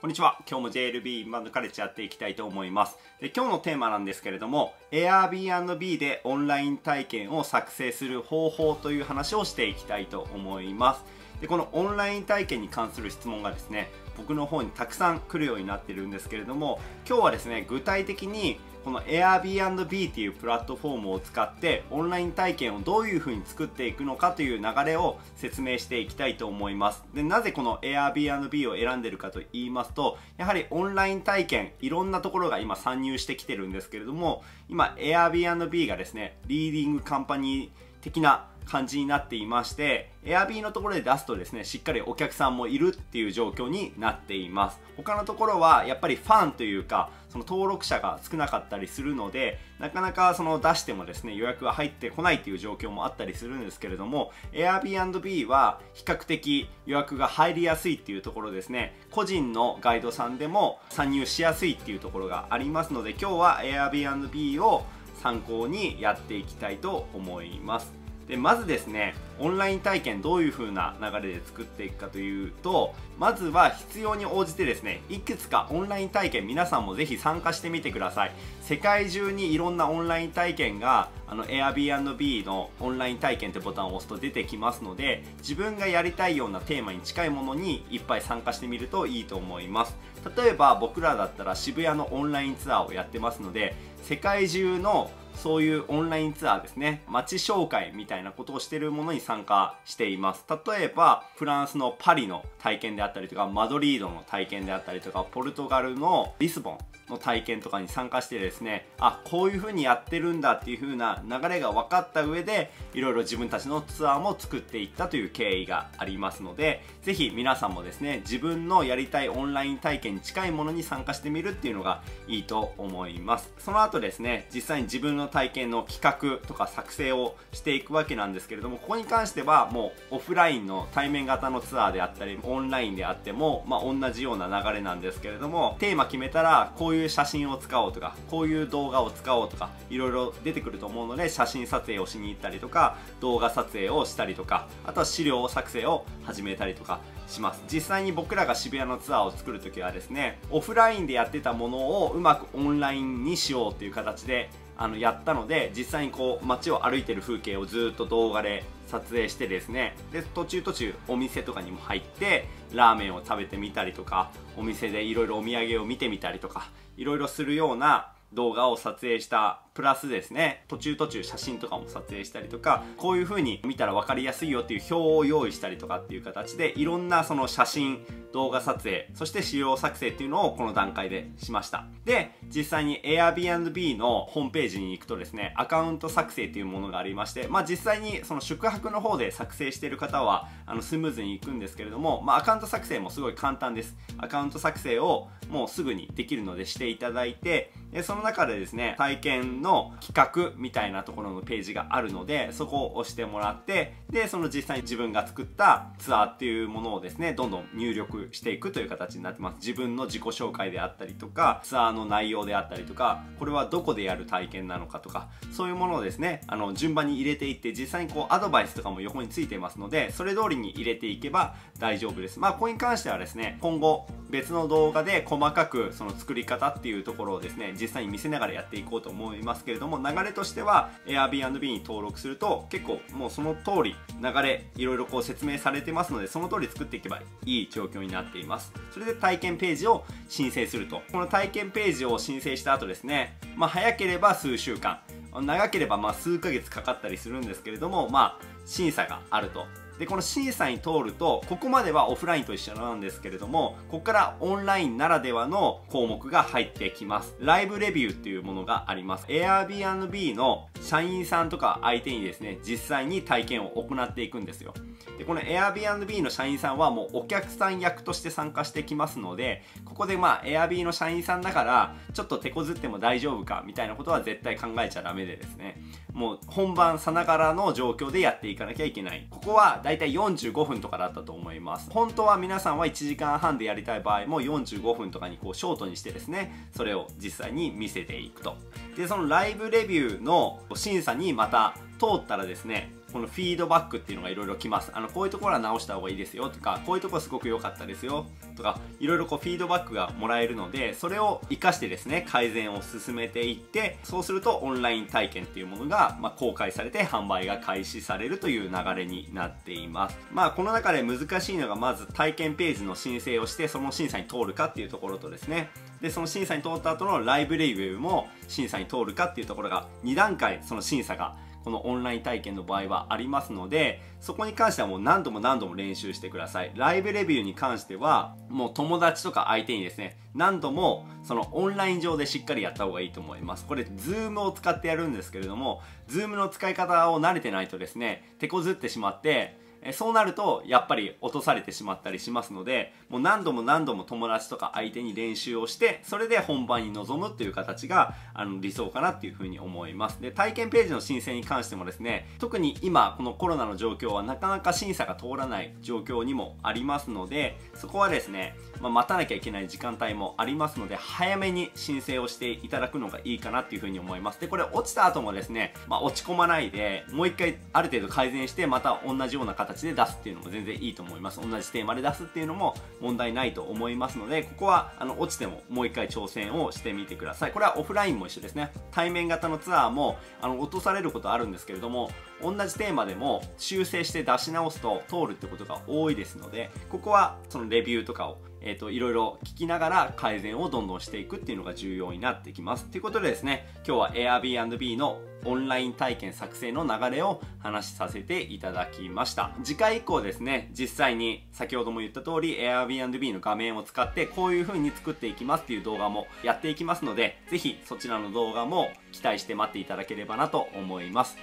こんにちは。今日も JLB マンドカレッジやっていきたいと思います。で今日のテーマなんですけれども、Airbnb でオンライン体験を作成する方法という話をしていきたいと思います。でこのオンライン体験に関する質問がですね、僕の方にたくさん来るようになってるんですけれども、今日はですね、具体的にこの Airbnb っていうプラットフォームを使ってオンライン体験をどういう風に作っていくのかという流れを説明していきたいと思います。でなぜこの Airbnb を選んでるかと言いますとやはりオンライン体験いろんなところが今参入してきてるんですけれども今 Airbnb がですねリーディングカンパニー的な感じになっていまして Airb のところで出すとですねしっかりお客さんもいるっていう状況になっています。他のところはやっぱりファンというかその登録者が少なかったりするのでなかなかその出してもですね予約が入ってこないっていう状況もあったりするんですけれども Airbnb は比較的予約が入りやすいっていうところですね個人のガイドさんでも参入しやすいっていうところがありますので今日は Airbnb を参考にやっていきたいと思います。でまずですねオンライン体験どういう風な流れで作っていくかというとまずは必要に応じてですねいくつかオンライン体験皆さんもぜひ参加してみてください。世界中にいろんなオンライン体験があの Airbnb のオンライン体験ってボタンを押すと出てきますので自分がやりたいようなテーマに近いものにいっぱい参加してみるといいと思います。例えば僕らだったら渋谷のオンラインツアーをやってますので世界中のそういうオンラインツアーですね。街紹介みたいなことをしてるものに参加しています。例えばフランスのパリの体験であったりとかマドリードの体験であったりとかポルトガルのリスボンの体験とかに参加してですねあこういう風にやってるんだっていう風な流れが分かった上でいろいろ自分たちのツアーも作っていったという経緯がありますのでぜひ皆さんもですね自分のやりたいオンライン体験に近いものに参加してみるっていうのがいいと思います。その後ですね実際に自分の体験の企画とか作成をしていくわけなんですけれどもここに関してはもうオフラインの対面型のツアーであったりオンラインであっても、まあ、同じような流れなんですけれどもテーマ決めたらこういういう写真を使おうとかこういう動画を使おうとかいろいろ出てくると思うので写真撮影をしに行ったりとか動画撮影をしたりとかあとは資料作成を始めたりとかします。実際に僕らが渋谷のツアーを作るときはですねオフラインでやってたものをうまくオンラインにしようっていう形であのやったので実際にこう街を歩いてる風景をずっと動画で撮影してですねで途中途中お店とかにも入ってラーメンを食べてみたりとかお店でいろいろお土産を見てみたりとかいろいろするような動画を撮影したプラスですね。途中途中写真とかも撮影したりとかこういう風に見たら分かりやすいよっていう表を用意したりとかっていう形でいろんなその写真動画撮影そして資料作成っていうのをこの段階でしました。で実際に Airbnb のホームページに行くとですねアカウント作成っていうものがありましてまあ実際にその宿泊の方で作成してる方はあのスムーズにいくんですけれども、まあ、アカウント作成もすごい簡単です。アカウント作成をもうすぐにできるのでしていただいてでその中でですね体験の企画みたいなところのページがあるのでそこを押してもらってでその実際に自分が作ったツアーっていうものをですねどんどん入力していくという形になってます。自分の自己紹介であったりとかツアーの内容であったりとかこれはどこでやる体験なのかとかそういうものをですねあの順番に入れていって実際にこうアドバイスとかも横についていますのでそれ通りに入れていけば大丈夫です。まあここに関してはですね今後別の動画で細かくその作り方っていうところをですね実際に見せながらやっていこうと思います。ますけれども流れとしては Airbnb に登録すると結構もうその通り流れいろいろこう説明されてますのでその通り作っていけばいい状況になっています。それで体験ページを申請すると。この体験ページを申請した後ですねまあ早ければ数週間長ければま数ヶ月かかったりするんですけれどもまあ審査があると。でこの審査に通るとここまではオフラインと一緒なんですけれどもここからオンラインならではの項目が入ってきます。ライブレビューっていうものがあります。Airbnb の社員さんとか相手にですね実際に体験を行っていくんですよ。でこの Airbnb の社員さんはもうお客さん役として参加してきますのでここでまあ Airb の社員さんだからちょっと手こずっても大丈夫かみたいなことは絶対考えちゃダメでですね。もう本番さながらの状況でやっていかなきゃいけない。ここはだいたい45分とかだったと思います。本当は皆さんは1時間半でやりたい場合も45分とかにこうショートにしてですねそれを実際に見せていくと。でそのライブレビューの審査にまた通ったらですねこのフィードバックっていうのがいろいろ来ます。あのこういうところは直した方がいいですよとかこういうところすごく良かったですよとかいろいろこうフィードバックがもらえるのでそれを活かしてですね改善を進めていってそうするとオンライン体験っていうものが、まあ、公開されて販売が開始されるという流れになっています。まあこの中で難しいのがまず体験ページの申請をしてその審査に通るかっていうところとですね。でその審査に通った後のライブレビューも審査に通るかっていうところが2段階その審査がこのオンライン体験の場合はありますのでそこに関してはもう何度も何度も練習してください。ライブレビューに関してはもう友達とか相手にですね何度もそのオンライン上でしっかりやった方がいいと思います。これ Zoom を使ってやるんですけれども Zoom の使い方を慣れてないとですね手こずってしまってえそうなるとやっぱり落とされてしまったりしますのでもう何度も何度も友達とか相手に練習をしてそれで本番に臨むっていう形があの理想かなっていうふうに思います。で体験ページの申請に関してもですね特に今このコロナの状況はなかなか審査が通らない状況にもありますのでそこはですね、まあ、待たなきゃいけない時間帯もありますので早めに申請をしていただくのがいいかなっていうふうに思います。でこれ落ちた後もですね、まあ、落ち込まないでもう一回ある程度改善してまた同じような形形で出すっていうのも全然いいと思います。同じテーマで出すっていうのも問題ないと思いますのでここはあの落ちてももう一回挑戦をしてみてください。これはオフラインも一緒ですね。対面型のツアーもあの落とされることあるんですけれども同じテーマでも修正して出し直すと通るってことが多いですのでここはそのレビューとかをえーと、いろいろ聞きながら改善をどんどんしていくっていうのが重要になってきます。ということでですね、今日は Airbnb のオンライン体験作成の流れを話しさせていただきました。次回以降ですね、実際に先ほども言った通り Airbnb の画面を使ってこういう風に作っていきますっていう動画もやっていきますので、ぜひそちらの動画も期待して待っていただければなと思います。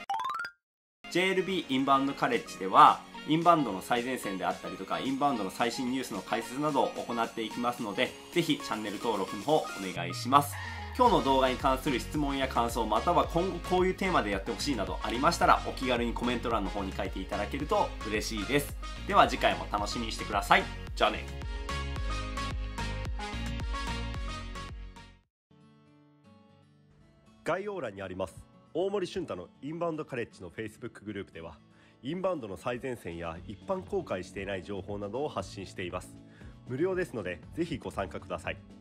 JLB インバウンドカレッジではインバウンドの最前線であったりとかインバウンドの最新ニュースの解説などを行っていきますのでぜひチャンネル登録の方お願いします今日の動画に関する質問や感想または今後こういうテーマでやってほしいなどありましたらお気軽にコメント欄の方に書いていただけると嬉しいです。では次回も楽しみにしてください。じゃあね。概要欄にあります。大森俊太のインバウンドカレッジの Facebook グループではインバウンドの最前線や一般公開していない情報などを発信しています。無料ですのでぜひご参加ください。